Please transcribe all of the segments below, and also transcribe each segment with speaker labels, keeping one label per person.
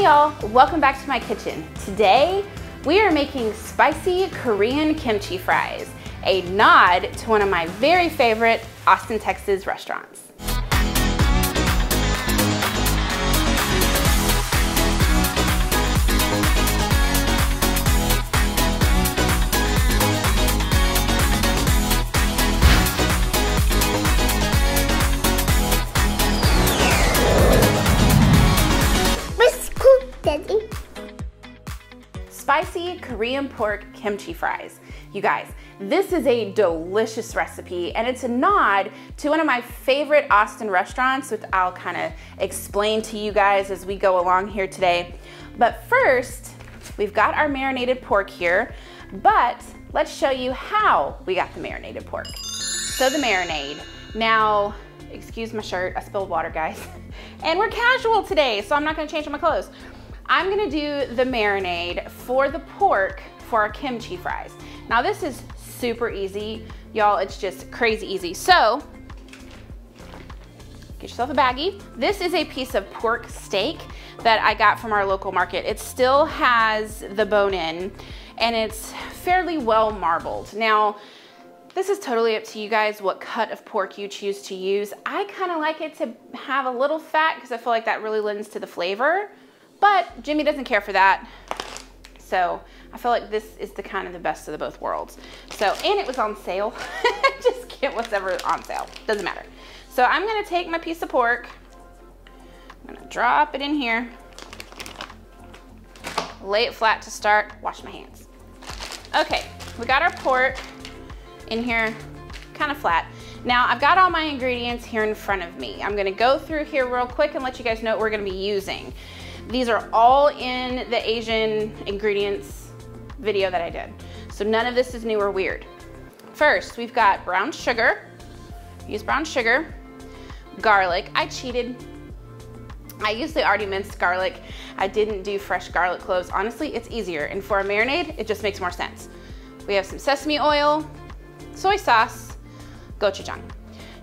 Speaker 1: Hey y'all, welcome back to my kitchen. Today, we are making spicy Korean kimchi fries, a nod to one of my very favorite Austin, Texas restaurants. Korean pork kimchi fries. You guys, this is a delicious recipe and it's a nod to one of my favorite Austin restaurants, which I'll kind of explain to you guys as we go along here today. But first, we've got our marinated pork here, but let's show you how we got the marinated pork. So the marinade. Now, excuse my shirt, I spilled water, guys. And we're casual today, so I'm not gonna change my clothes. I'm gonna do the marinade for the pork for our kimchi fries. Now this is super easy. Y'all, it's just crazy easy. So, get yourself a baggie. This is a piece of pork steak that I got from our local market. It still has the bone in and it's fairly well marbled. Now, this is totally up to you guys what cut of pork you choose to use. I kind of like it to have a little fat because I feel like that really lends to the flavor. But Jimmy doesn't care for that. So I feel like this is the kind of the best of the both worlds. So, and it was on sale. Just get whatever on sale. Doesn't matter. So I'm gonna take my piece of pork. I'm gonna drop it in here. Lay it flat to start. Wash my hands. Okay, we got our pork in here, kind of flat. Now I've got all my ingredients here in front of me. I'm gonna go through here real quick and let you guys know what we're gonna be using. These are all in the Asian ingredients video that I did. So none of this is new or weird. First, we've got brown sugar. Use brown sugar. Garlic. I cheated. I used the already minced garlic. I didn't do fresh garlic cloves. Honestly, it's easier. And for a marinade, it just makes more sense. We have some sesame oil, soy sauce, gochujang.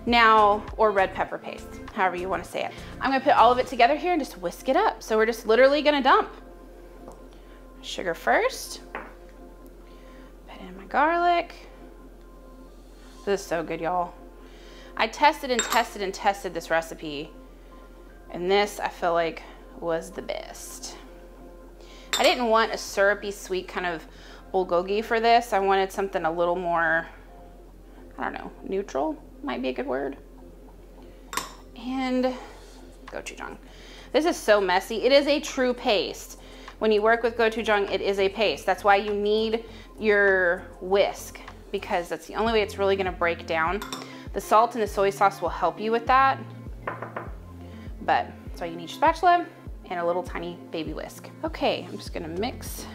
Speaker 1: Now, or red pepper paste however you wanna say it. I'm gonna put all of it together here and just whisk it up. So we're just literally gonna dump. Sugar first. Put in my garlic. This is so good, y'all. I tested and tested and tested this recipe. And this, I feel like, was the best. I didn't want a syrupy, sweet kind of bulgogi for this. I wanted something a little more, I don't know, neutral might be a good word and gochujang. This is so messy. It is a true paste. When you work with gochujang, it is a paste. That's why you need your whisk because that's the only way it's really gonna break down. The salt and the soy sauce will help you with that. But that's why you need your spatula and a little tiny baby whisk. Okay, I'm just gonna mix.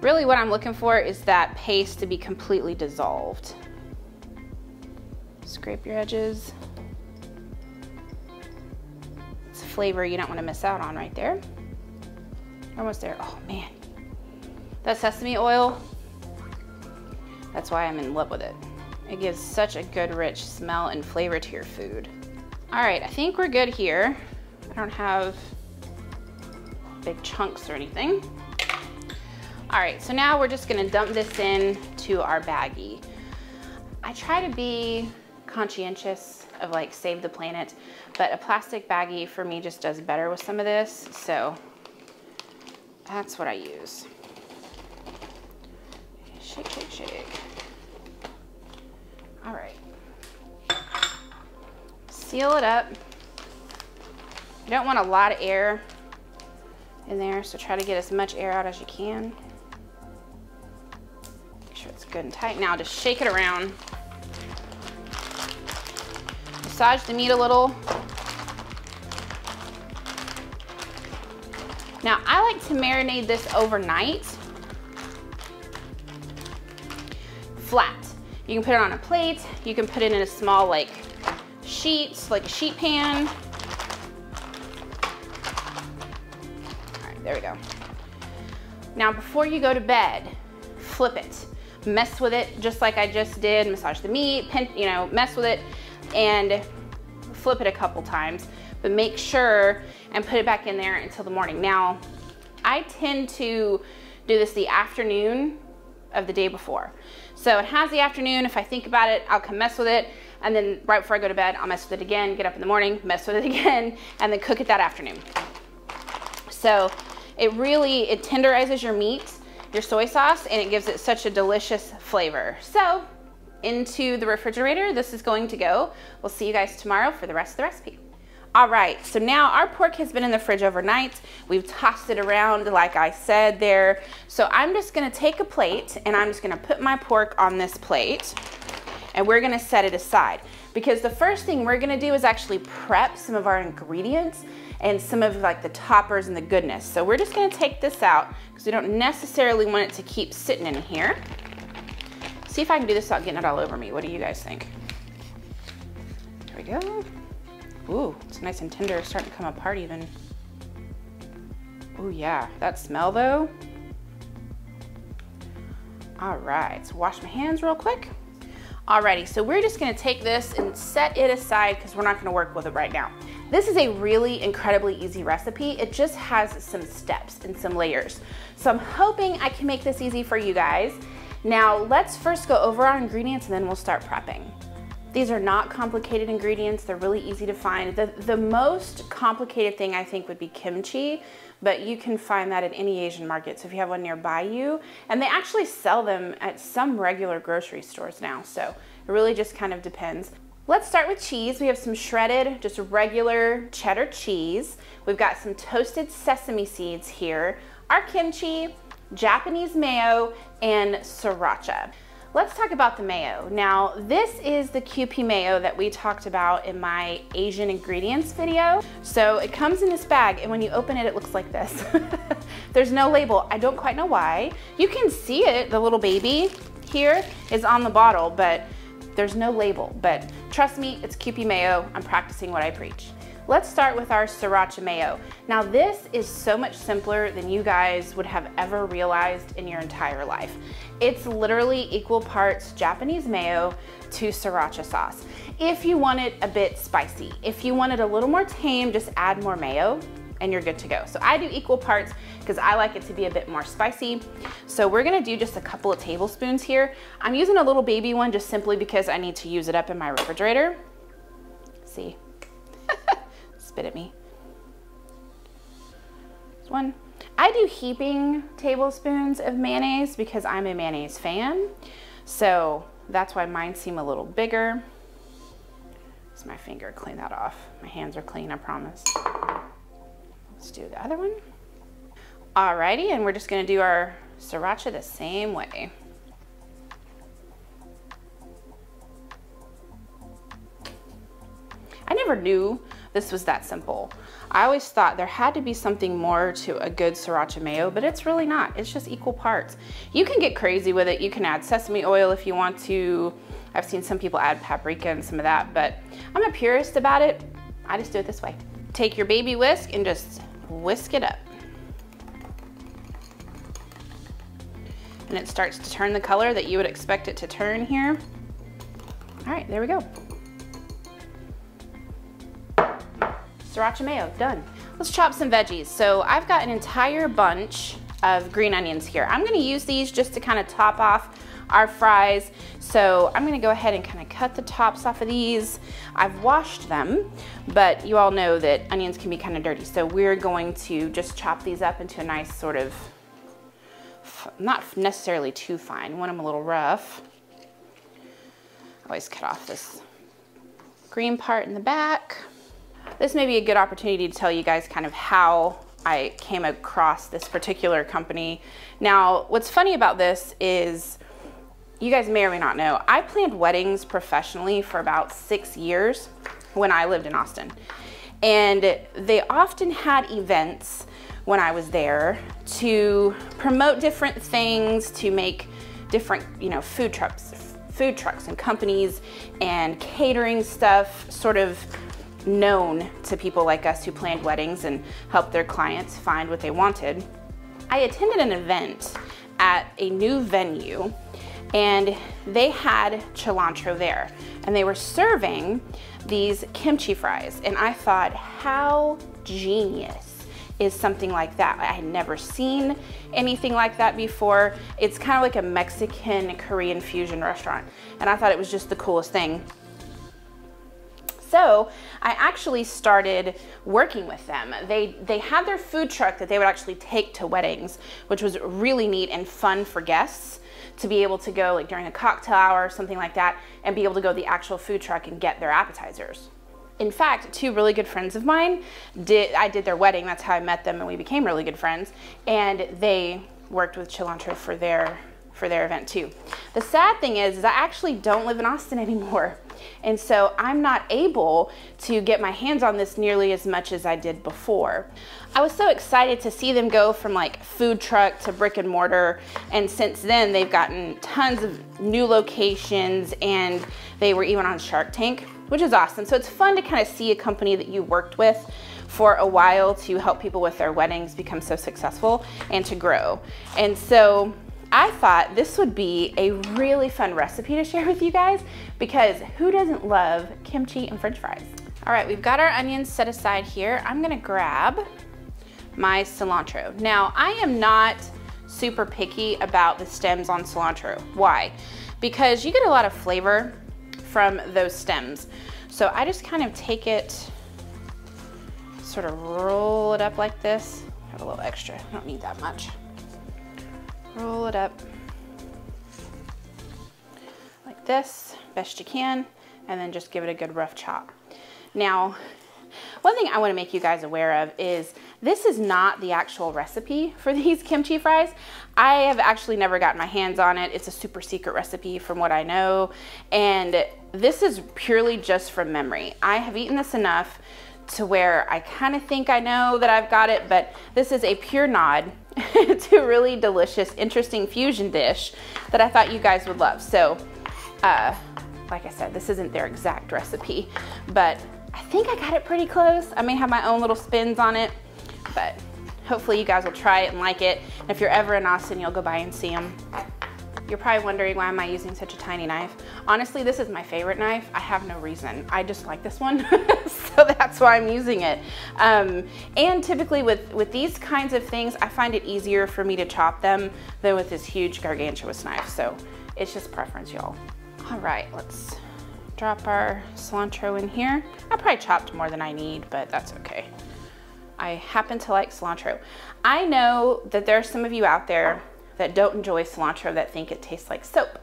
Speaker 1: Really what I'm looking for is that paste to be completely dissolved. Scrape your edges. It's a flavor you don't want to miss out on right there. Almost there. Oh man. That sesame oil, that's why I'm in love with it. It gives such a good rich smell and flavor to your food. All right, I think we're good here. I don't have big chunks or anything. All right, so now we're just gonna dump this in to our baggie. I try to be conscientious of like save the planet, but a plastic baggie for me just does better with some of this. So that's what I use. Shake, shake, shake. All right. Seal it up. You don't want a lot of air in there, so try to get as much air out as you can. Make sure it's good and tight. Now just shake it around massage the meat a little. Now I like to marinate this overnight. Flat. You can put it on a plate. You can put it in a small like sheet, like a sheet pan. All right, there we go. Now before you go to bed, flip it. Mess with it just like I just did, massage the meat, pin, you know, mess with it and flip it a couple times but make sure and put it back in there until the morning. Now, I tend to do this the afternoon of the day before. So it has the afternoon. If I think about it, I'll come mess with it. And then right before I go to bed, I'll mess with it again, get up in the morning, mess with it again, and then cook it that afternoon. So it really, it tenderizes your meat, your soy sauce, and it gives it such a delicious flavor. So into the refrigerator, this is going to go. We'll see you guys tomorrow for the rest of the recipe. All right, so now our pork has been in the fridge overnight. We've tossed it around like I said there. So I'm just gonna take a plate and I'm just gonna put my pork on this plate and we're gonna set it aside because the first thing we're gonna do is actually prep some of our ingredients and some of like the toppers and the goodness. So we're just gonna take this out because we don't necessarily want it to keep sitting in here. See if I can do this without getting it all over me. What do you guys think? There we go. Ooh, it's nice and tender, starting to come apart even. Ooh yeah, that smell though. All right, so wash my hands real quick. Alrighty, so we're just gonna take this and set it aside because we're not gonna work with it right now. This is a really incredibly easy recipe. It just has some steps and some layers. So I'm hoping I can make this easy for you guys. Now let's first go over our ingredients and then we'll start prepping. These are not complicated ingredients. They're really easy to find. The, the most complicated thing I think would be kimchi, but you can find that at any Asian market. So if you have one nearby you, and they actually sell them at some regular grocery stores now. So it really just kind of depends. Let's start with cheese. We have some shredded, just regular cheddar cheese. We've got some toasted sesame seeds here, our kimchi, Japanese mayo, and sriracha. Let's talk about the mayo. Now, this is the Kewpie mayo that we talked about in my Asian ingredients video. So it comes in this bag and when you open it, it looks like this. There's no label. I don't quite know why. You can see it, the little baby here is on the bottle, but there's no label. But trust me, it's Kewpie mayo. I'm practicing what I preach. Let's start with our sriracha mayo. Now this is so much simpler than you guys would have ever realized in your entire life. It's literally equal parts Japanese mayo to sriracha sauce. If you want it a bit spicy, if you want it a little more tame, just add more mayo and you're good to go. So I do equal parts because I like it to be a bit more spicy. So we're gonna do just a couple of tablespoons here. I'm using a little baby one just simply because I need to use it up in my refrigerator. See, spit at me. One. I do heaping tablespoons of mayonnaise because I'm a mayonnaise fan. So that's why mine seem a little bigger. It's my finger, clean that off. My hands are clean, I promise. Let's do the other one. Alrighty, and we're just gonna do our sriracha the same way. I never knew this was that simple. I always thought there had to be something more to a good sriracha mayo, but it's really not. It's just equal parts. You can get crazy with it. You can add sesame oil if you want to. I've seen some people add paprika and some of that, but I'm a purist about it. I just do it this way. Take your baby whisk and just whisk it up. And it starts to turn the color that you would expect it to turn here. All right, there we go. Sriracha mayo, done. Let's chop some veggies. So I've got an entire bunch of green onions here. I'm gonna use these just to kind of top off our fries. So I'm gonna go ahead and kind of cut the tops off of these. I've washed them, but you all know that onions can be kind of dirty. So we're going to just chop these up into a nice sort of, not necessarily too fine, want them a little rough. Always cut off this green part in the back this may be a good opportunity to tell you guys kind of how I came across this particular company. Now, what's funny about this is you guys may or may not know, I planned weddings professionally for about six years when I lived in Austin. And they often had events when I was there to promote different things, to make different, you know, food trucks, food trucks and companies and catering stuff sort of known to people like us who planned weddings and helped their clients find what they wanted. I attended an event at a new venue and they had Chi'lantro there and they were serving these kimchi fries. And I thought, how genius is something like that. I had never seen anything like that before. It's kind of like a Mexican Korean fusion restaurant. And I thought it was just the coolest thing. So I actually started working with them. They, they had their food truck that they would actually take to weddings, which was really neat and fun for guests to be able to go like during a cocktail hour or something like that and be able to go to the actual food truck and get their appetizers. In fact, two really good friends of mine did, I did their wedding. That's how I met them and we became really good friends. And they worked with Chi'lantro for their, for their event too. The sad thing is, is I actually don't live in Austin anymore. And so I'm not able to get my hands on this nearly as much as I did before. I was so excited to see them go from like food truck to brick and mortar. And since then they've gotten tons of new locations and they were even on Shark Tank which is awesome. So it's fun to kind of see a company that you worked with for a while to help people with their weddings become so successful and to grow. And so I thought this would be a really fun recipe to share with you guys because who doesn't love kimchi and french fries? All right, we've got our onions set aside here. I'm gonna grab my cilantro. Now, I am not super picky about the stems on cilantro. Why? Because you get a lot of flavor from those stems. So I just kind of take it, sort of roll it up like this. Have a little extra, I don't need that much. Roll it up like this, best you can, and then just give it a good rough chop. Now, one thing I wanna make you guys aware of is this is not the actual recipe for these kimchi fries. I have actually never gotten my hands on it. It's a super secret recipe from what I know. And this is purely just from memory. I have eaten this enough to where I kind of think I know that I've got it, but this is a pure nod to a really delicious, interesting fusion dish that I thought you guys would love. So, uh, like I said, this isn't their exact recipe, but I think I got it pretty close. I may have my own little spins on it, but hopefully you guys will try it and like it. And if you're ever in Austin, you'll go by and see them. You're probably wondering why am I using such a tiny knife? Honestly, this is my favorite knife. I have no reason. I just like this one, so that's why I'm using it. Um, and typically with, with these kinds of things, I find it easier for me to chop them than with this huge gargantuous knife. So it's just preference, y'all. All right, let's drop our cilantro in here. I probably chopped more than I need, but that's okay. I happen to like cilantro. I know that there are some of you out there that don't enjoy cilantro that think it tastes like soap.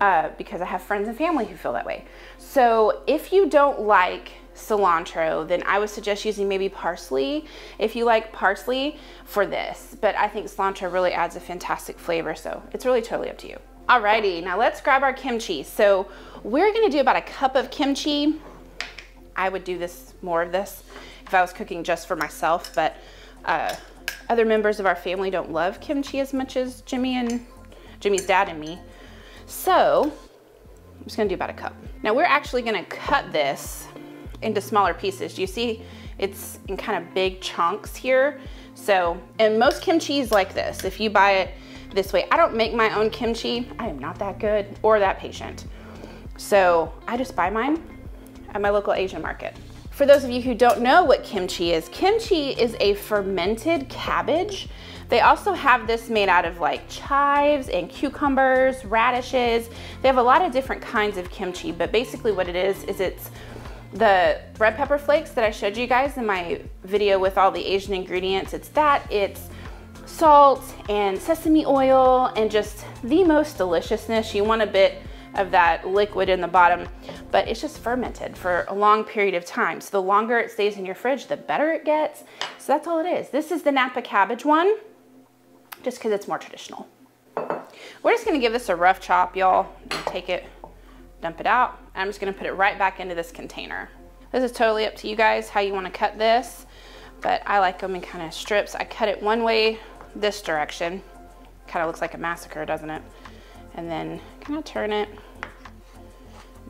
Speaker 1: Uh, because I have friends and family who feel that way. So if you don't like cilantro, then I would suggest using maybe parsley if you like parsley for this. But I think cilantro really adds a fantastic flavor, so it's really totally up to you. Alrighty, now let's grab our kimchi. So we're gonna do about a cup of kimchi. I would do this, more of this, if I was cooking just for myself, but uh, other members of our family don't love kimchi as much as Jimmy and Jimmy's dad and me. So I'm just gonna do about a cup. Now we're actually gonna cut this into smaller pieces. Do you see it's in kind of big chunks here. So, and most kimchi is like this. If you buy it this way, I don't make my own kimchi. I am not that good or that patient. So I just buy mine at my local Asian market. For those of you who don't know what kimchi is, kimchi is a fermented cabbage. They also have this made out of like chives and cucumbers, radishes. They have a lot of different kinds of kimchi, but basically what it is, is it's the red pepper flakes that I showed you guys in my video with all the Asian ingredients. It's that, it's salt and sesame oil and just the most deliciousness. You want a bit of that liquid in the bottom, but it's just fermented for a long period of time. So the longer it stays in your fridge, the better it gets. So that's all it is. This is the Napa cabbage one, just because it's more traditional. We're just gonna give this a rough chop, y'all. Take it, dump it out. I'm just gonna put it right back into this container. This is totally up to you guys how you wanna cut this, but I like them in kind of strips. I cut it one way this direction. Kind of looks like a massacre, doesn't it? and then kind of turn it,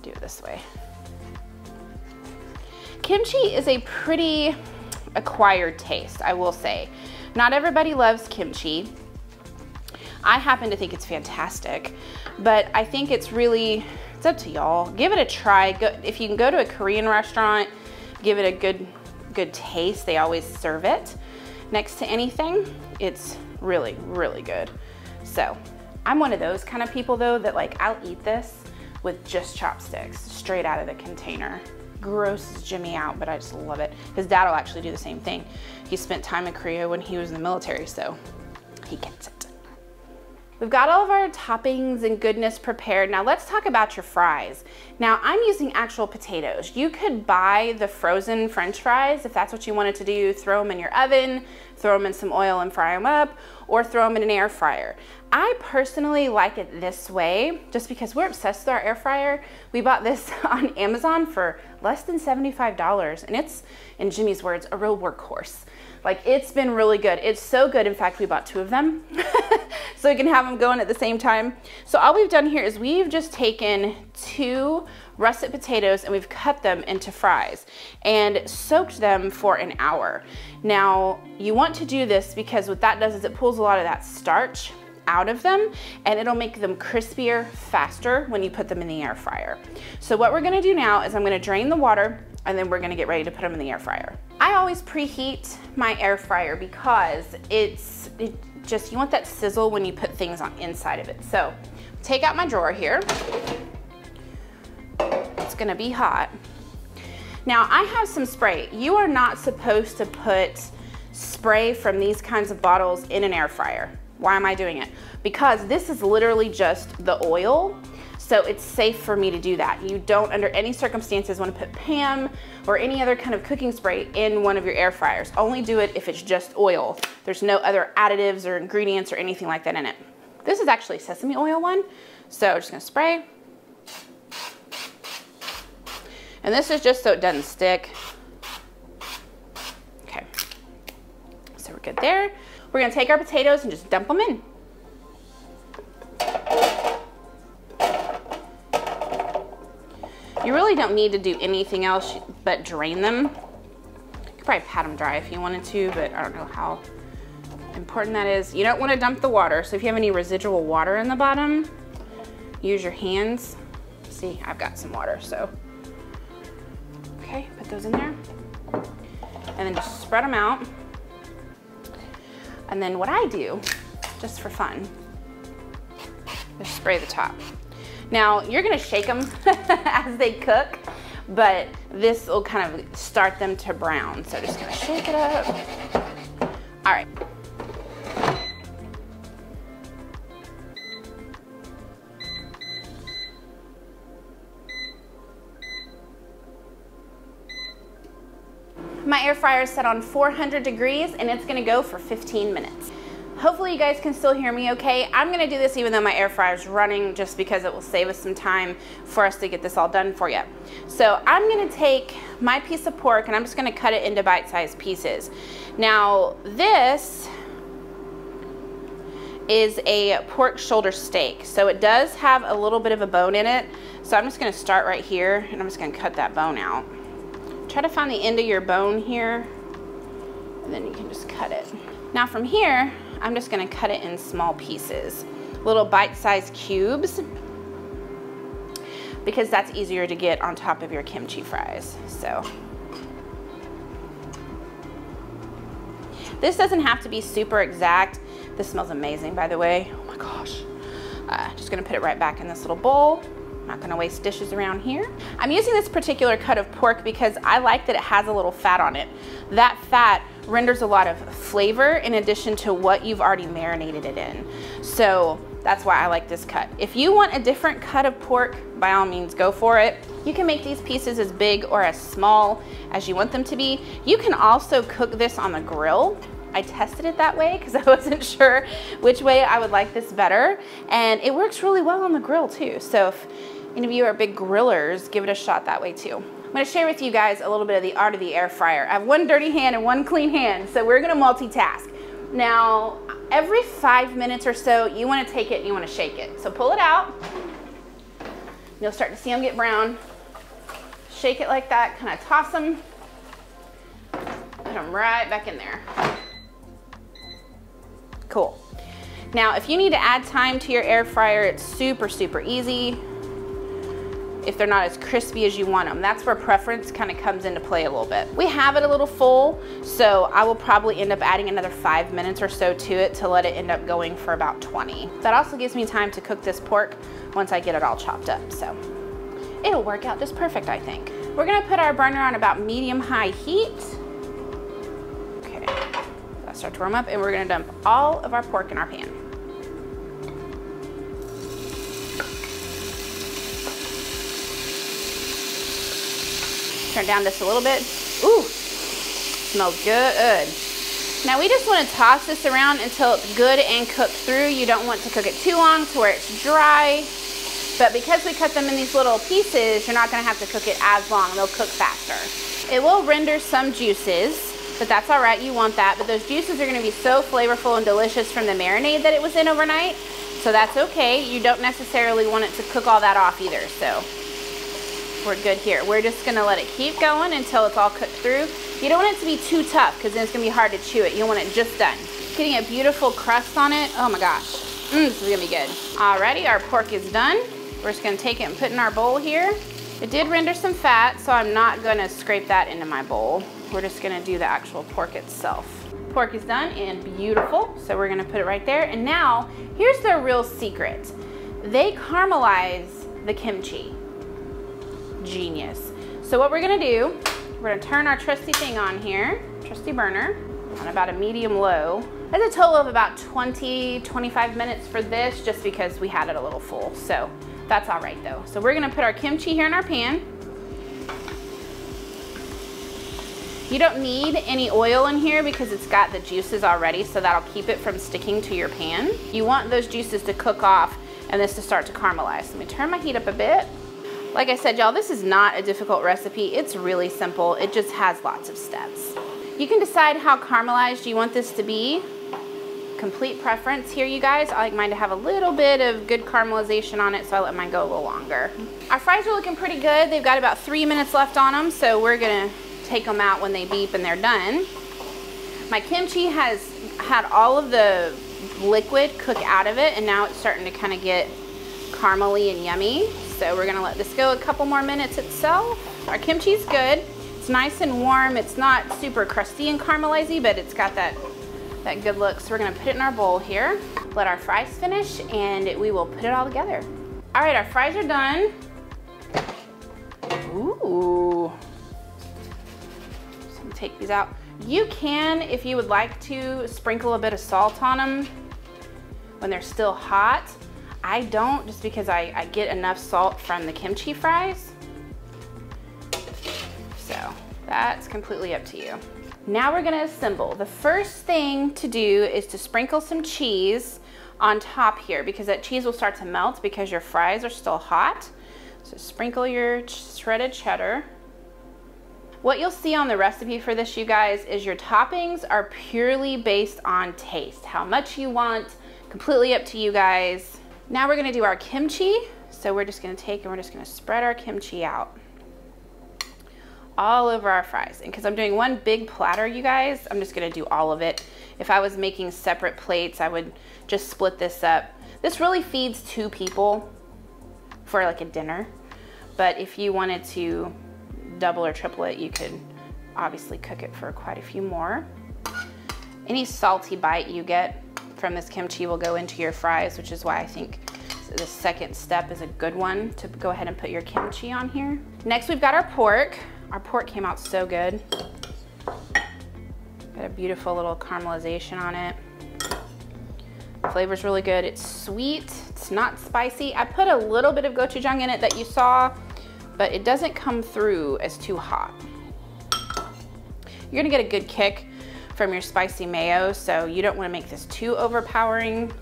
Speaker 1: do it this way. Kimchi is a pretty acquired taste, I will say. Not everybody loves kimchi. I happen to think it's fantastic, but I think it's really, it's up to y'all. Give it a try. Go, if you can go to a Korean restaurant, give it a good, good taste. They always serve it next to anything. It's really, really good. So I'm one of those kind of people though that like I'll eat this with just chopsticks straight out of the container. Grosses Jimmy out, but I just love it. His dad will actually do the same thing. He spent time in Korea when he was in the military, so he gets it. We've got all of our toppings and goodness prepared. Now let's talk about your fries. Now I'm using actual potatoes. You could buy the frozen french fries if that's what you wanted to do. Throw them in your oven, throw them in some oil and fry them up, or throw them in an air fryer. I personally like it this way just because we're obsessed with our air fryer. We bought this on Amazon for less than $75 and it's, in Jimmy's words, a real workhorse. Like it's been really good. It's so good. In fact, we bought two of them so we can have them going at the same time. So all we've done here is we've just taken two russet potatoes and we've cut them into fries and soaked them for an hour. Now you want to do this because what that does is it pulls a lot of that starch out of them and it'll make them crispier faster when you put them in the air fryer. So what we're gonna do now is I'm gonna drain the water and then we're gonna get ready to put them in the air fryer. I always preheat my air fryer because it's it just, you want that sizzle when you put things on inside of it. So take out my drawer here. It's gonna be hot. Now I have some spray. You are not supposed to put spray from these kinds of bottles in an air fryer. Why am I doing it? Because this is literally just the oil so it's safe for me to do that. You don't, under any circumstances, want to put Pam or any other kind of cooking spray in one of your air fryers. Only do it if it's just oil. There's no other additives or ingredients or anything like that in it. This is actually sesame oil one. So just gonna spray. And this is just so it doesn't stick. Okay, so we're good there. We're gonna take our potatoes and just dump them in. You really don't need to do anything else but drain them. You could probably pat them dry if you wanted to, but I don't know how important that is. You don't want to dump the water, so if you have any residual water in the bottom, use your hands. See, I've got some water, so. Okay, put those in there. And then just spread them out. And then what I do, just for fun, is spray the top. Now you're gonna shake them as they cook, but this will kind of start them to brown. So just gonna shake it up. All right. My air fryer is set on 400 degrees and it's gonna go for 15 minutes. Hopefully you guys can still hear me okay. I'm gonna do this even though my air fryer is running just because it will save us some time for us to get this all done for you. So I'm gonna take my piece of pork and I'm just gonna cut it into bite-sized pieces. Now this is a pork shoulder steak. So it does have a little bit of a bone in it. So I'm just gonna start right here and I'm just gonna cut that bone out. Try to find the end of your bone here and then you can just cut it. Now from here, I'm just gonna cut it in small pieces, little bite-sized cubes, because that's easier to get on top of your kimchi fries, so. This doesn't have to be super exact. This smells amazing, by the way. Oh my gosh. Uh, just gonna put it right back in this little bowl. Not gonna waste dishes around here. I'm using this particular cut of pork because I like that it has a little fat on it. That fat renders a lot of flavor in addition to what you've already marinated it in. So that's why I like this cut. If you want a different cut of pork, by all means go for it. You can make these pieces as big or as small as you want them to be. You can also cook this on the grill. I tested it that way because I wasn't sure which way I would like this better. And it works really well on the grill too. So if any of you are big grillers, give it a shot that way too. I'm gonna share with you guys a little bit of the art of the air fryer. I have one dirty hand and one clean hand, so we're gonna multitask. Now, every five minutes or so, you wanna take it and you wanna shake it. So pull it out. You'll start to see them get brown. Shake it like that, kind of toss them. Put them right back in there. Cool. Now, if you need to add time to your air fryer, it's super, super easy if they're not as crispy as you want them. That's where preference kind of comes into play a little bit. We have it a little full, so I will probably end up adding another five minutes or so to it to let it end up going for about 20. That also gives me time to cook this pork once I get it all chopped up, so it'll work out just perfect, I think. We're gonna put our burner on about medium-high heat. Start to warm up, and we're gonna dump all of our pork in our pan. Turn down just a little bit. Ooh, smells good. Now we just want to toss this around until it's good and cooked through. You don't want to cook it too long to where it's dry. But because we cut them in these little pieces, you're not gonna have to cook it as long. They'll cook faster. It will render some juices, but that's all right, you want that. But those juices are gonna be so flavorful and delicious from the marinade that it was in overnight. So that's okay. You don't necessarily want it to cook all that off either, so we're good here. We're just gonna let it keep going until it's all cooked through. You don't want it to be too tough because then it's gonna be hard to chew it. You want it just done. Getting a beautiful crust on it. Oh my gosh. Mm, this is gonna be good. Alrighty, our pork is done. We're just gonna take it and put it in our bowl here. It did render some fat, so I'm not gonna scrape that into my bowl. We're just gonna do the actual pork itself. Pork is done and beautiful, so we're gonna put it right there. And now, here's the real secret. They caramelize the kimchi genius. So what we're gonna do, we're gonna turn our trusty thing on here, trusty burner, on about a medium low. That's a total of about 20, 25 minutes for this just because we had it a little full. So that's all right though. So we're gonna put our kimchi here in our pan. You don't need any oil in here because it's got the juices already, so that'll keep it from sticking to your pan. You want those juices to cook off and this to start to caramelize. Let me turn my heat up a bit. Like I said, y'all, this is not a difficult recipe. It's really simple. It just has lots of steps. You can decide how caramelized you want this to be. Complete preference here, you guys. I like mine to have a little bit of good caramelization on it, so I let mine go a little longer. Our fries are looking pretty good. They've got about three minutes left on them, so we're gonna take them out when they beep and they're done. My kimchi has had all of the liquid cook out of it, and now it's starting to kind of get caramely and yummy. So we're gonna let this go a couple more minutes itself. Our kimchi's good. It's nice and warm. It's not super crusty and caramelizing, but it's got that, that good look. So we're gonna put it in our bowl here, let our fries finish, and we will put it all together. All right, our fries are done. Ooh. Take these out. You can, if you would like to, sprinkle a bit of salt on them when they're still hot. I don't just because I, I get enough salt from the kimchi fries. So that's completely up to you. Now we're gonna assemble. The first thing to do is to sprinkle some cheese on top here because that cheese will start to melt because your fries are still hot. So sprinkle your shredded cheddar. What you'll see on the recipe for this, you guys, is your toppings are purely based on taste. How much you want, completely up to you guys. Now we're gonna do our kimchi. So we're just gonna take and we're just gonna spread our kimchi out all over our fries. And because I'm doing one big platter, you guys, I'm just gonna do all of it. If I was making separate plates, I would just split this up. This really feeds two people for like a dinner. But if you wanted to double or triple it, you could obviously cook it for quite a few more. Any salty bite you get from this kimchi will go into your fries, which is why I think the second step is a good one to go ahead and put your kimchi on here. Next, we've got our pork. Our pork came out so good. Got a beautiful little caramelization on it. Flavor's really good. It's sweet, it's not spicy. I put a little bit of gochujang in it that you saw, but it doesn't come through as too hot. You're gonna get a good kick from your spicy mayo, so you don't wanna make this too overpowering.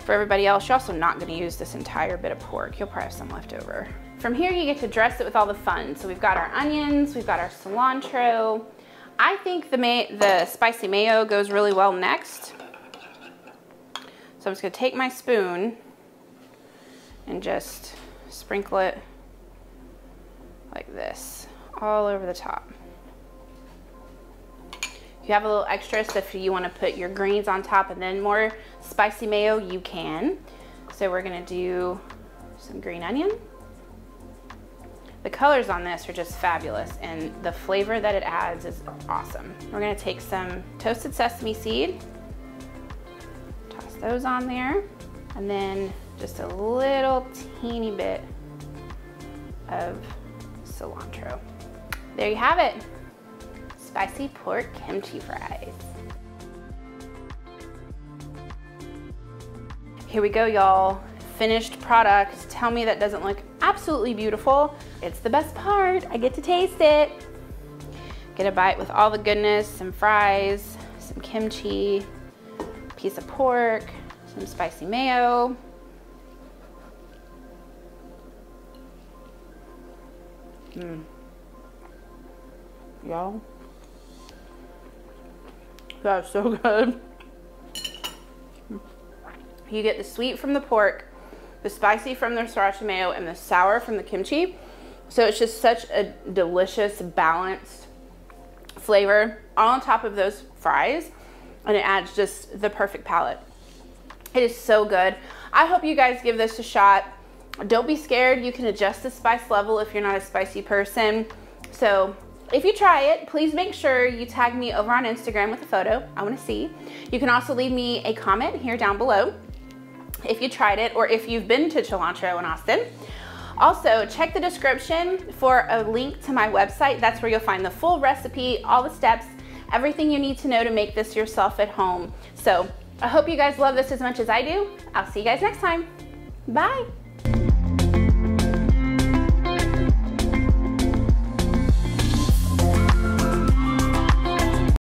Speaker 1: For everybody else, you're also not gonna use this entire bit of pork. You'll probably have some left over. From here, you get to dress it with all the fun. So we've got our onions, we've got our cilantro. I think the, the spicy mayo goes really well next. So I'm just gonna take my spoon and just sprinkle it like this all over the top. If You have a little extra, so if you wanna put your greens on top and then more spicy mayo, you can. So we're gonna do some green onion. The colors on this are just fabulous and the flavor that it adds is awesome. We're gonna take some toasted sesame seed, toss those on there, and then just a little teeny bit of cilantro. There you have it, spicy pork kimchi fries. Here we go, y'all finished product. Tell me that doesn't look absolutely beautiful. It's the best part. I get to taste it. Get a bite with all the goodness, some fries, some kimchi, piece of pork, some spicy mayo. Mmm. Y'all. That's so good. You get the sweet from the pork, the spicy from the sriracha mayo, and the sour from the kimchi. So it's just such a delicious, balanced flavor all on top of those fries. And it adds just the perfect palate. It is so good. I hope you guys give this a shot. Don't be scared. You can adjust the spice level if you're not a spicy person. So if you try it, please make sure you tag me over on Instagram with a photo. I wanna see. You can also leave me a comment here down below if you tried it or if you've been to Chi'lantro in Austin. Also, check the description for a link to my website. That's where you'll find the full recipe, all the steps, everything you need to know to make this yourself at home. So I hope you guys love this as much as I do. I'll see you guys next time. Bye.